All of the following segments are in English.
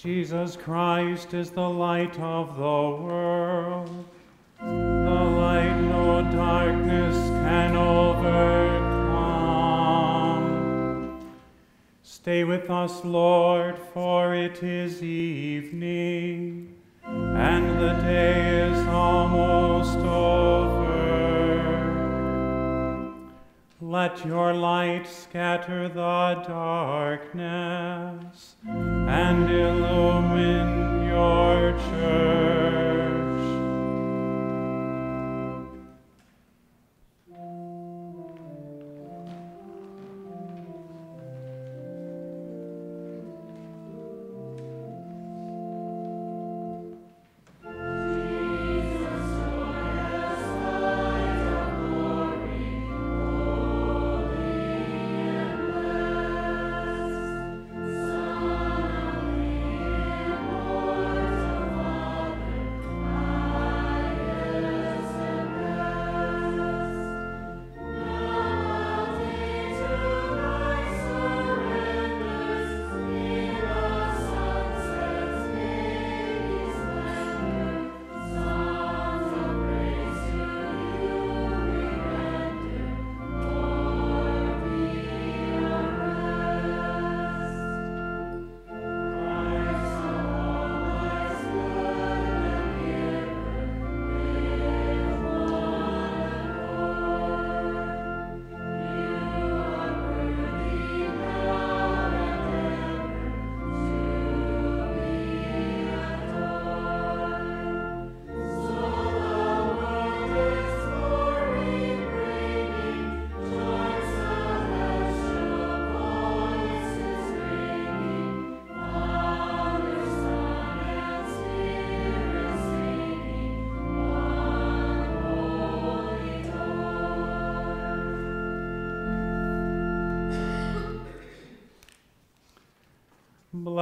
Jesus Christ is the light of the world. The light no darkness can overcome. Stay with us, Lord, for it is evening, and the day is almost over. Let your light scatter the darkness and illumine your church.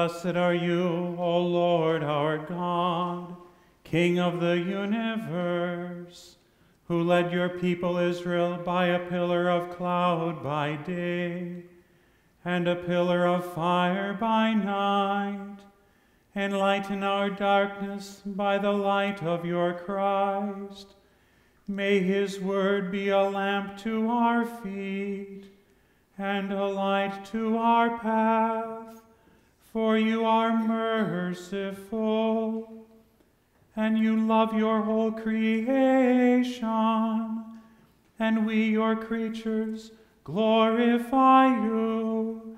Blessed are you, O Lord our God, King of the universe, who led your people Israel by a pillar of cloud by day and a pillar of fire by night. Enlighten our darkness by the light of your Christ. May his word be a lamp to our feet and a light to our path for you are merciful, and you love your whole creation, and we, your creatures, glorify you,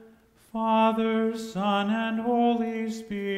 Father, Son, and Holy Spirit.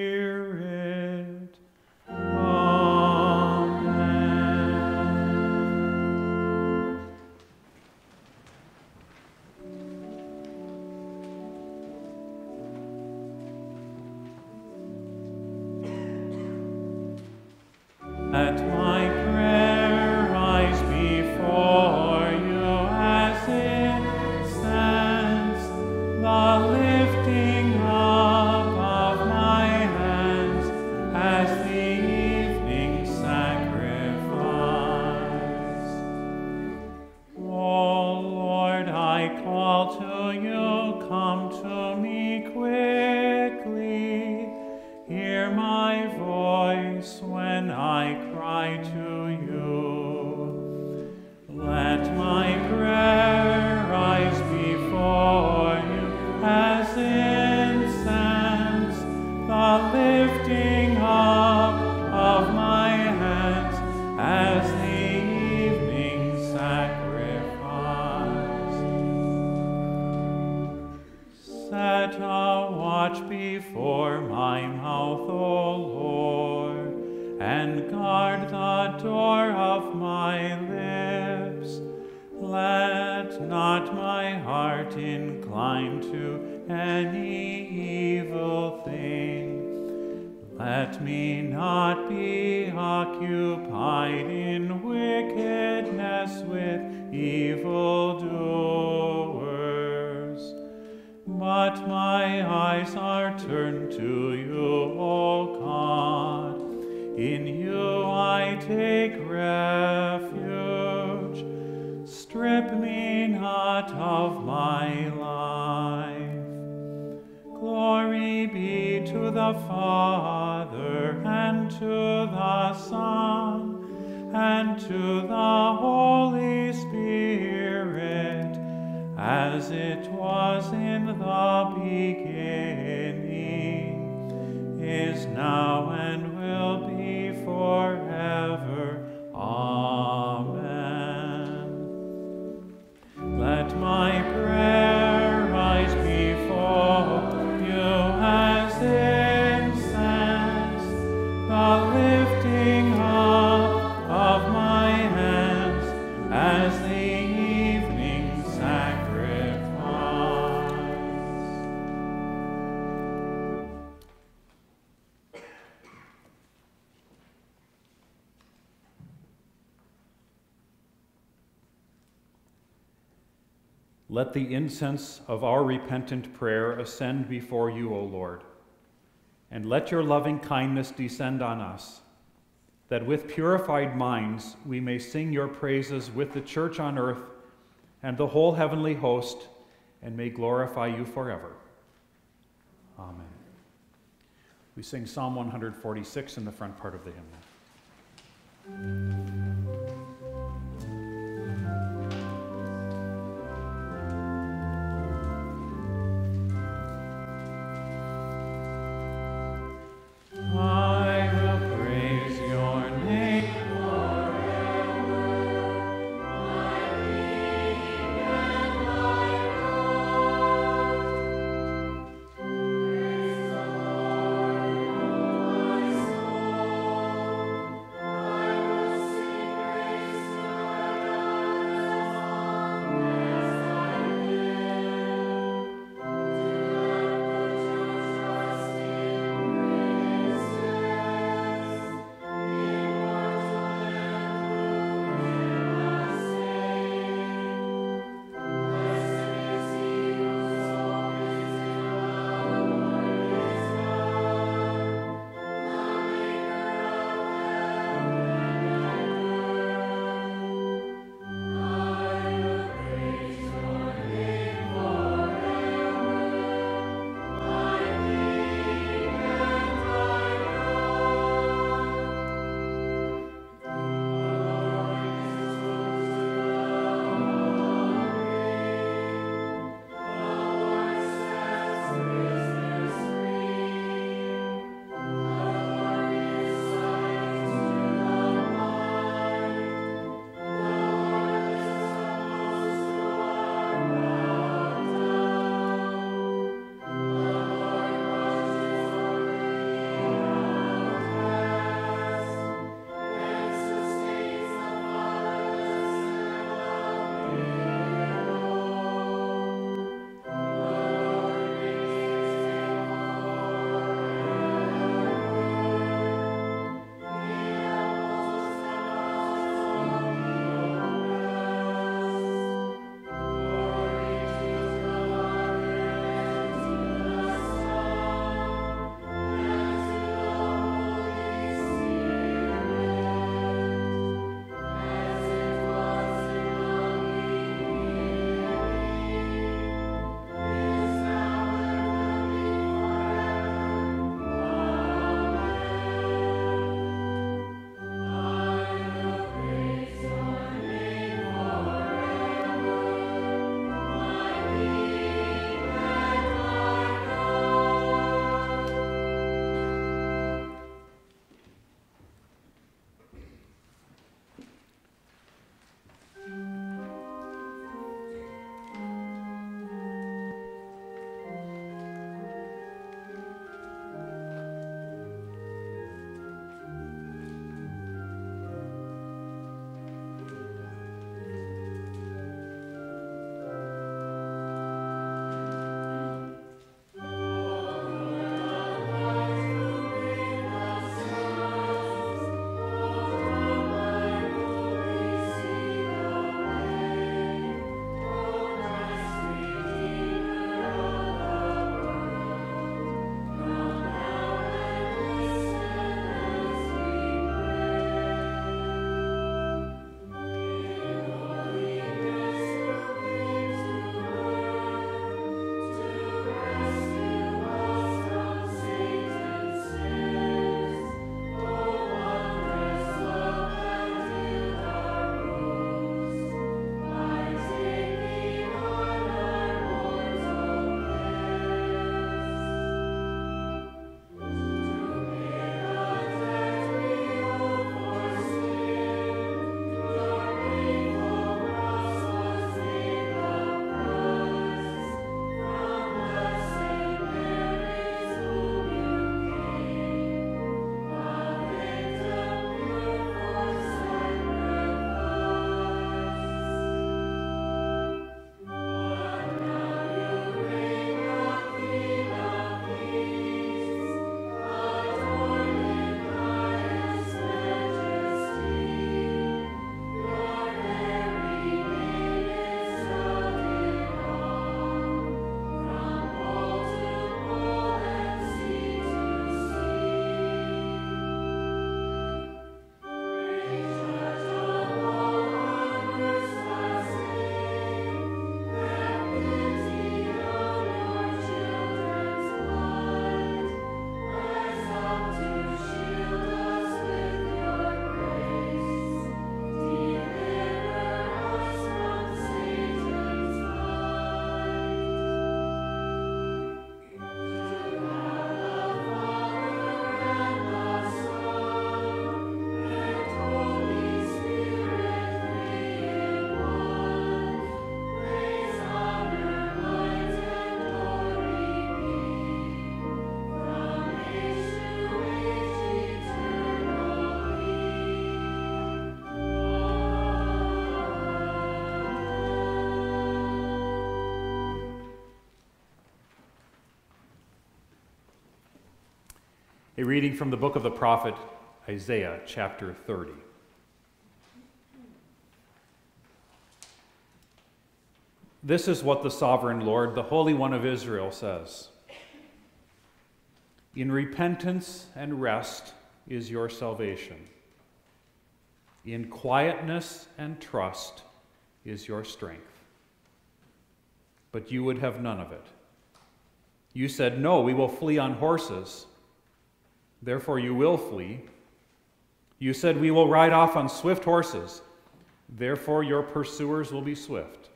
In you I take refuge. Strip me not of my life. Glory be to the the Father, and to the Son, and to the Holy Spirit, as it was in the beginning, is now, and Let the incense of our repentant prayer ascend before you, O Lord, and let your loving kindness descend on us, that with purified minds we may sing your praises with the church on earth and the whole heavenly host, and may glorify you forever. Amen. We sing Psalm 146 in the front part of the hymnal. A reading from the book of the prophet Isaiah, chapter 30. This is what the sovereign Lord, the Holy One of Israel, says In repentance and rest is your salvation, in quietness and trust is your strength. But you would have none of it. You said, No, we will flee on horses. Therefore, you will flee. You said, We will ride off on swift horses. Therefore, your pursuers will be swift.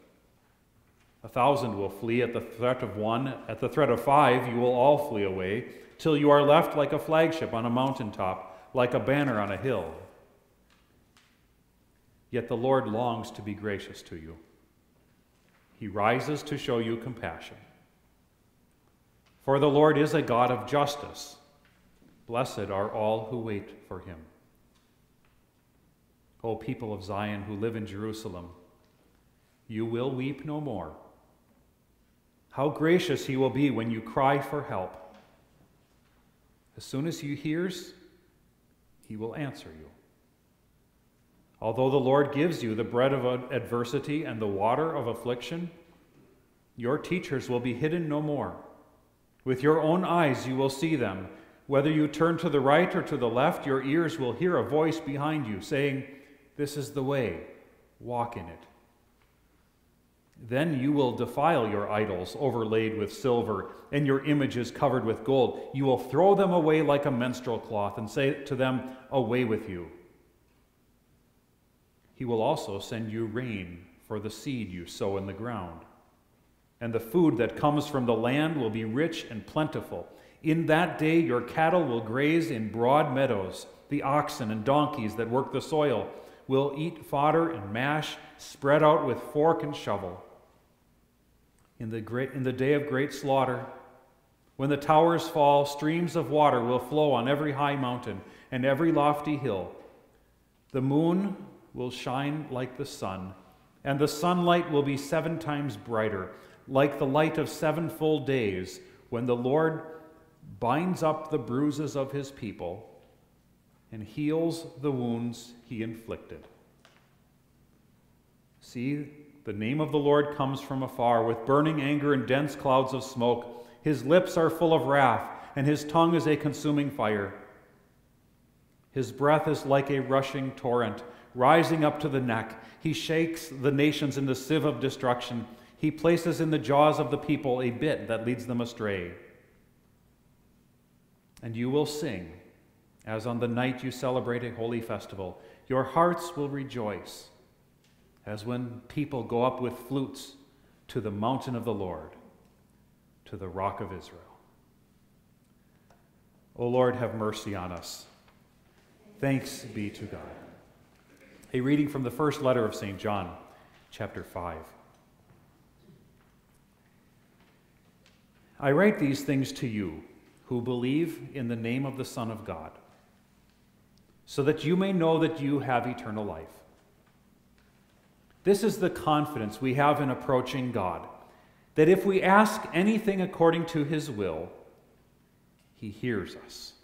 A thousand will flee at the threat of one. At the threat of five, you will all flee away, till you are left like a flagship on a mountaintop, like a banner on a hill. Yet the Lord longs to be gracious to you. He rises to show you compassion. For the Lord is a God of justice. Blessed are all who wait for him. O people of Zion who live in Jerusalem, you will weep no more. How gracious he will be when you cry for help. As soon as he hears, he will answer you. Although the Lord gives you the bread of adversity and the water of affliction, your teachers will be hidden no more. With your own eyes you will see them. Whether you turn to the right or to the left, your ears will hear a voice behind you saying, This is the way, walk in it. Then you will defile your idols overlaid with silver and your images covered with gold. You will throw them away like a menstrual cloth and say to them, Away with you. He will also send you rain for the seed you sow in the ground. And the food that comes from the land will be rich and plentiful. In that day your cattle will graze in broad meadows. The oxen and donkeys that work the soil will eat fodder and mash spread out with fork and shovel. In the, great, in the day of great slaughter, when the towers fall, streams of water will flow on every high mountain and every lofty hill. The moon will shine like the sun, and the sunlight will be seven times brighter, like the light of seven full days, when the Lord binds up the bruises of his people and heals the wounds he inflicted. See, the name of the Lord comes from afar with burning anger and dense clouds of smoke. His lips are full of wrath, and his tongue is a consuming fire. His breath is like a rushing torrent, rising up to the neck. He shakes the nations in the sieve of destruction. He places in the jaws of the people a bit that leads them astray. And you will sing, as on the night you celebrate a holy festival. Your hearts will rejoice as when people go up with flutes to the mountain of the Lord, to the rock of Israel. O Lord, have mercy on us. Thanks be to God. A reading from the first letter of St. John, chapter 5. I write these things to you who believe in the name of the Son of God, so that you may know that you have eternal life. This is the confidence we have in approaching God that if we ask anything according to his will, he hears us.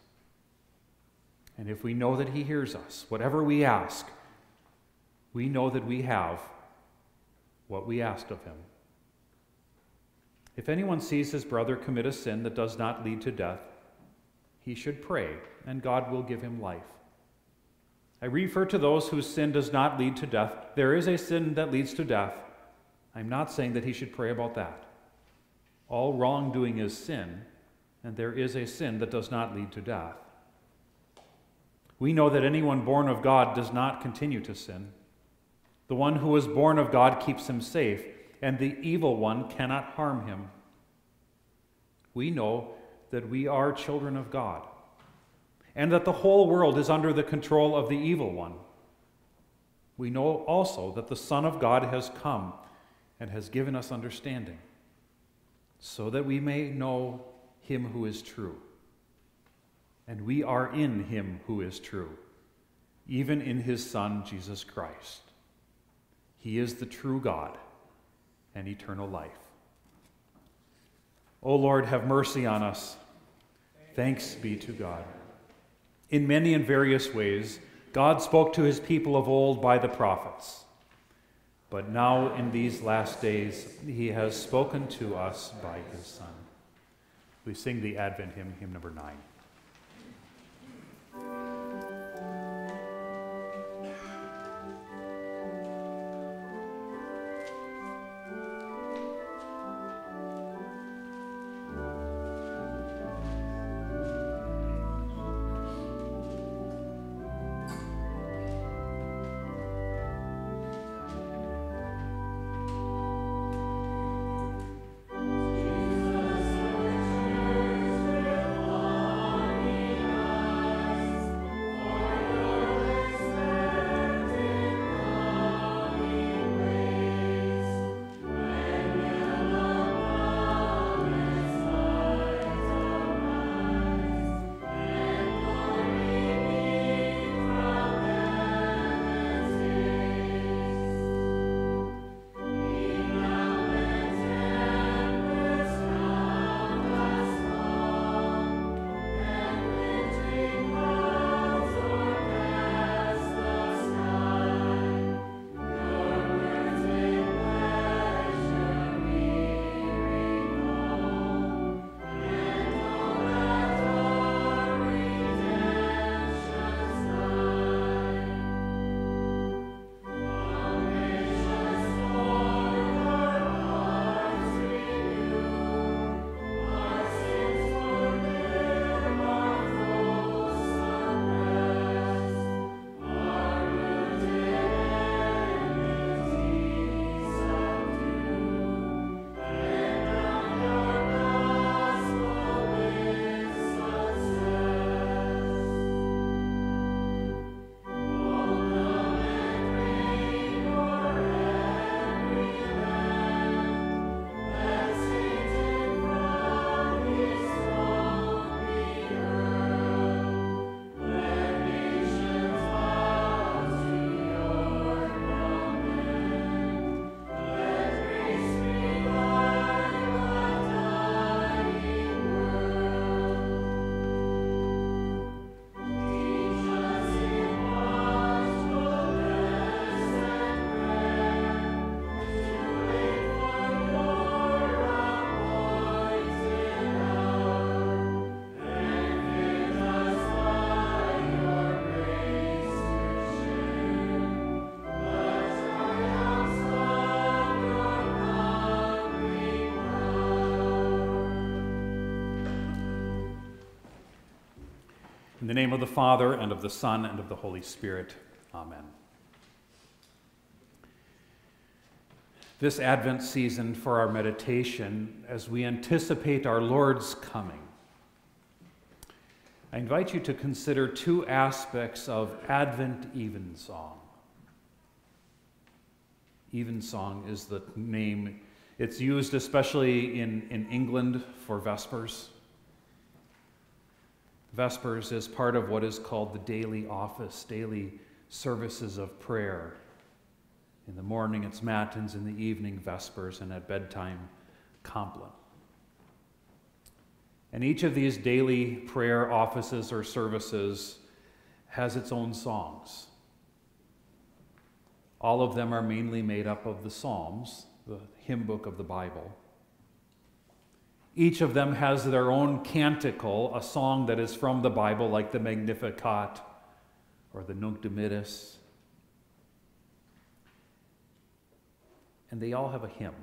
And if we know that he hears us, whatever we ask, we know that we have what we asked of him. If anyone sees his brother commit a sin that does not lead to death, he should pray, and God will give him life. I refer to those whose sin does not lead to death. There is a sin that leads to death. I'm not saying that he should pray about that. All wrongdoing is sin, and there is a sin that does not lead to death. We know that anyone born of God does not continue to sin. The one who is born of God keeps him safe, and the evil one cannot harm him. We know that we are children of God and that the whole world is under the control of the evil one. We know also that the Son of God has come and has given us understanding, so that we may know him who is true. And we are in him who is true, even in his Son, Jesus Christ. He is the true God and eternal life. O Lord, have mercy on us. Thanks be to God. In many and various ways, God spoke to his people of old by the prophets. But now, in these last days, he has spoken to us by his Son. We sing the Advent hymn, hymn number nine. The name of the Father, and of the Son, and of the Holy Spirit. Amen. This Advent season for our meditation, as we anticipate our Lord's coming, I invite you to consider two aspects of Advent Evensong. Evensong is the name, it's used especially in, in England for Vespers. Vespers is part of what is called the daily office, daily services of prayer. In the morning, it's Matins, in the evening, Vespers, and at bedtime, Compline. And each of these daily prayer offices or services has its own songs. All of them are mainly made up of the Psalms, the hymn book of the Bible. Each of them has their own canticle, a song that is from the Bible, like the Magnificat or the Nunc Dimittis. And they all have a hymn.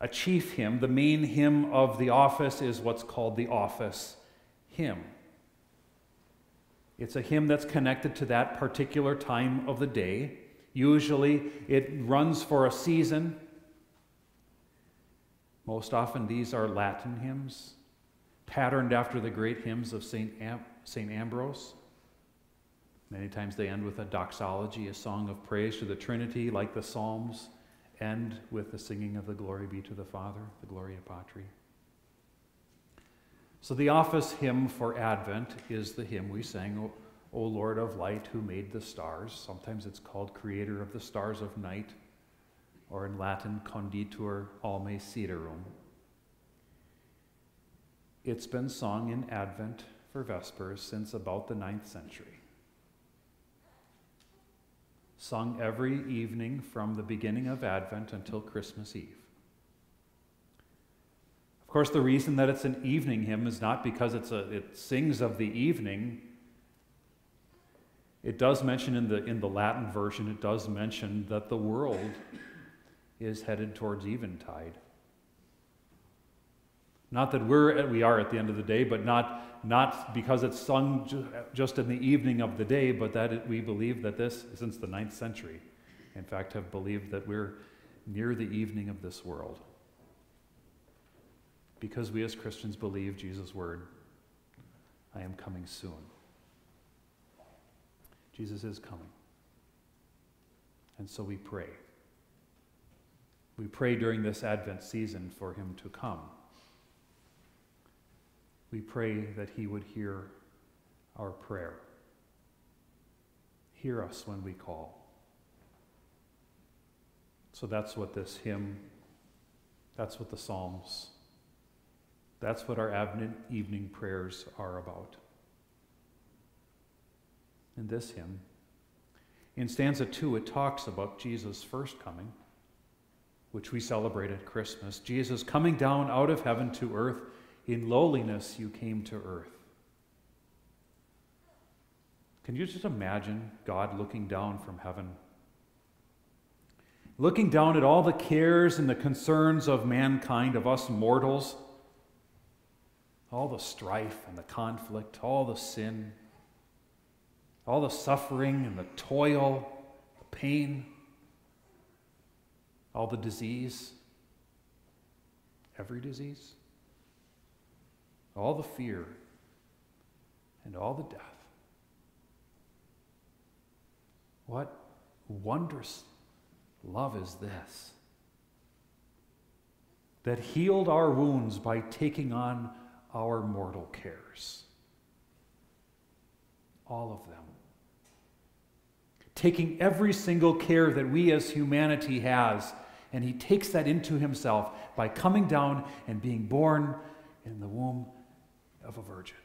A chief hymn, the main hymn of the office, is what's called the office hymn. It's a hymn that's connected to that particular time of the day. Usually it runs for a season most often, these are Latin hymns, patterned after the great hymns of St. Am- St. Ambrose. Many times they end with a doxology, a song of praise to the Trinity, like the Psalms end with the singing of the glory be to the Father, the Gloria Patri. So the office hymn for Advent is the hymn we sang, o, o Lord of light, who made the stars. Sometimes it's called Creator of the stars of night or in Latin, conditor alme siderum. It's been sung in Advent for Vespers since about the ninth century. Sung every evening from the beginning of Advent until Christmas Eve. Of course, the reason that it's an evening hymn is not because it's a, it sings of the evening. It does mention in the, in the Latin version, it does mention that the world is headed towards eventide. Not that we're, we are at the end of the day, but not, not because it's sung ju- just in the evening of the day, but that it, we believe that this, since the ninth century, in fact, have believed that we're near the evening of this world. Because we as Christians believe Jesus' word, I am coming soon. Jesus is coming. And so we pray. We pray during this Advent season for him to come. We pray that he would hear our prayer. Hear us when we call. So that's what this hymn, that's what the Psalms, that's what our Advent evening prayers are about. In this hymn, in stanza two, it talks about Jesus' first coming, which we celebrate at Christmas. Jesus coming down out of heaven to earth in lowliness, you came to earth. Can you just imagine God looking down from heaven? Looking down at all the cares and the concerns of mankind, of us mortals, all the strife and the conflict, all the sin, all the suffering and the toil, the pain, all the disease, every disease all the fear, and all the death. What wondrous love is this? That healed our wounds by taking on our mortal cares. All of them. Taking every single care that we as humanity has, and he takes that into himself by coming down and being born in the womb of a virgin.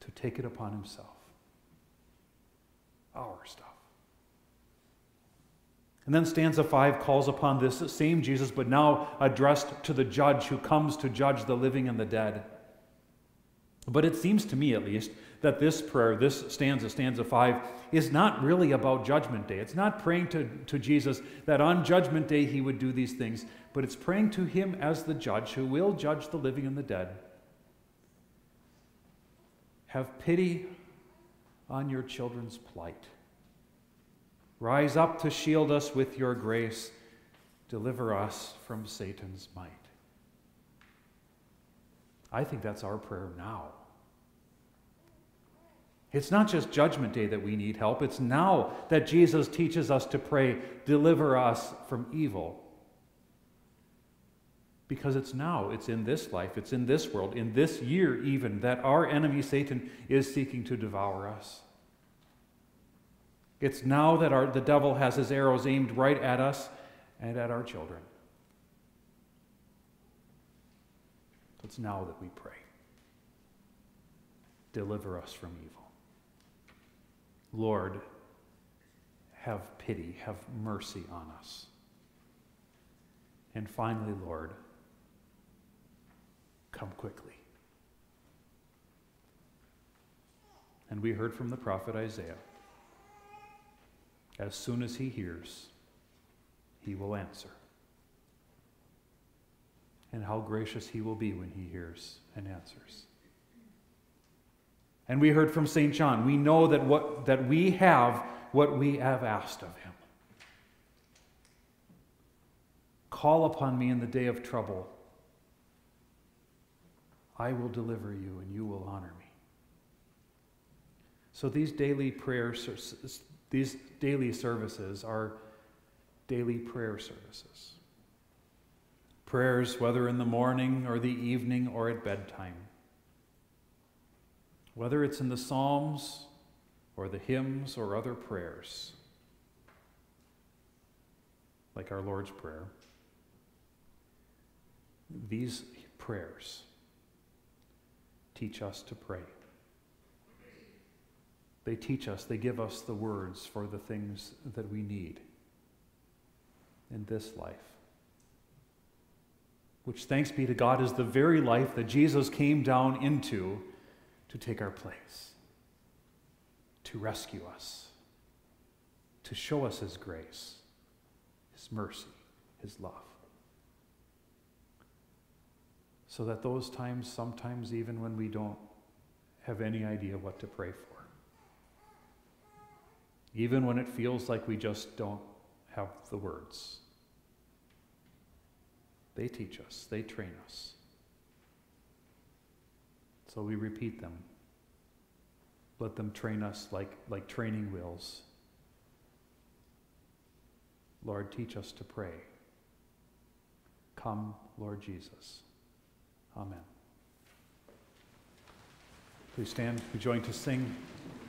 To take it upon himself. Our stuff. And then stanza 5 calls upon this same Jesus, but now addressed to the judge who comes to judge the living and the dead. But it seems to me, at least, that this prayer, this stanza, stanza 5, is not really about Judgment Day. It's not praying to, to Jesus that on Judgment Day he would do these things, but it's praying to him as the judge who will judge the living and the dead. Have pity on your children's plight. Rise up to shield us with your grace. Deliver us from Satan's might. I think that's our prayer now. It's not just Judgment Day that we need help, it's now that Jesus teaches us to pray, Deliver us from evil. Because it's now, it's in this life, it's in this world, in this year even, that our enemy Satan is seeking to devour us. It's now that our, the devil has his arrows aimed right at us and at our children. It's now that we pray. Deliver us from evil. Lord, have pity, have mercy on us. And finally, Lord, come quickly. And we heard from the prophet Isaiah as soon as he hears, he will answer and how gracious he will be when he hears and answers. And we heard from St. John, we know that, what, that we have what we have asked of him. Call upon me in the day of trouble. I will deliver you and you will honor me. So these daily prayers, these daily services are daily prayer services prayers, whether in the morning or the evening or at bedtime. Whether it's in the Psalms or the hymns or other prayers, like our Lord's Prayer, these prayers. Teach us to pray. They teach us, they give us the words for the things that we need in this life. Which, thanks be to God, is the very life that Jesus came down into to take our place, to rescue us, to show us His grace, His mercy, His love. So that those times, sometimes even when we don't have any idea what to pray for, even when it feels like we just don't have the words. They teach us, they train us. So we repeat them. Let them train us like, like training wheels. Lord, teach us to pray. Come, Lord Jesus. Amen. Please stand. We join to sing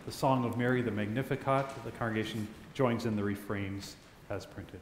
the Song of Mary, the Magnificat. The congregation joins in the refrains as printed.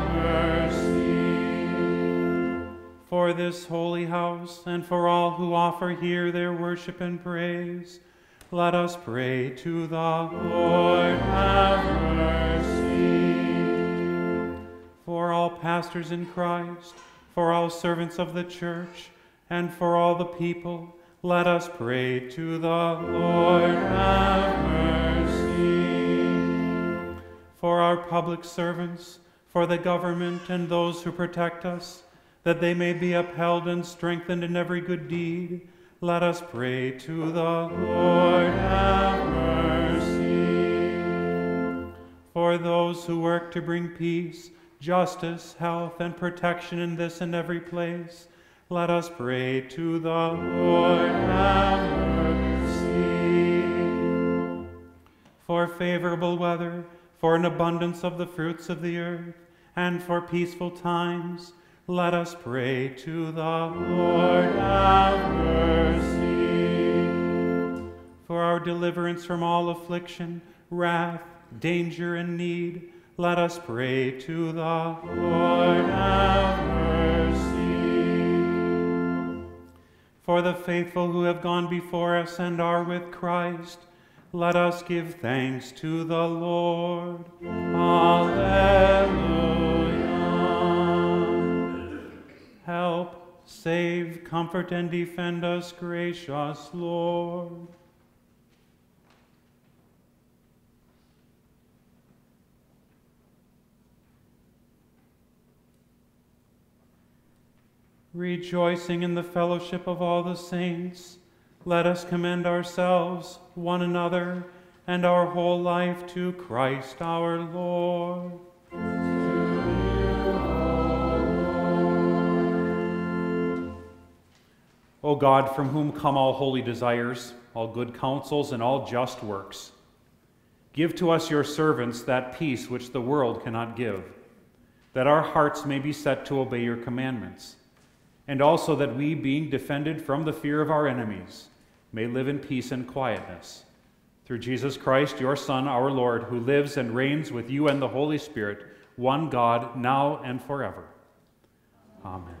For this holy house, and for all who offer here their worship and praise, let us pray to the Lord. Have mercy. For all pastors in Christ, for all servants of the church, and for all the people, let us pray to the Lord. Have mercy. For our public servants, for the government, and those who protect us, that they may be upheld and strengthened in every good deed, let us pray to the Lord. Have mercy. For those who work to bring peace, justice, health, and protection in this and every place, let us pray to the Lord. Have mercy. For favorable weather, for an abundance of the fruits of the earth, and for peaceful times, let us pray to the Lord. Have mercy. For our deliverance from all affliction, wrath, danger, and need, let us pray to the Lord. Have mercy. For the faithful who have gone before us and are with Christ, let us give thanks to the Lord. Alleluia. Save, comfort, and defend us, gracious Lord. Rejoicing in the fellowship of all the saints, let us commend ourselves, one another, and our whole life to Christ our Lord. O God, from whom come all holy desires, all good counsels, and all just works, give to us, your servants, that peace which the world cannot give, that our hearts may be set to obey your commandments, and also that we, being defended from the fear of our enemies, may live in peace and quietness. Through Jesus Christ, your Son, our Lord, who lives and reigns with you and the Holy Spirit, one God, now and forever. Amen.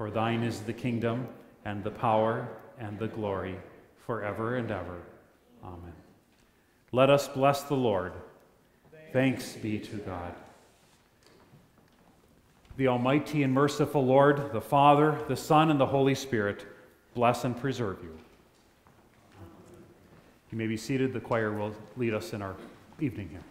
For thine is the kingdom, and the power, and the glory, forever and ever. Amen. Let us bless the Lord. Thanks be to God. The Almighty and merciful Lord, the Father, the Son, and the Holy Spirit, bless and preserve you. You may be seated. The choir will lead us in our evening hymn.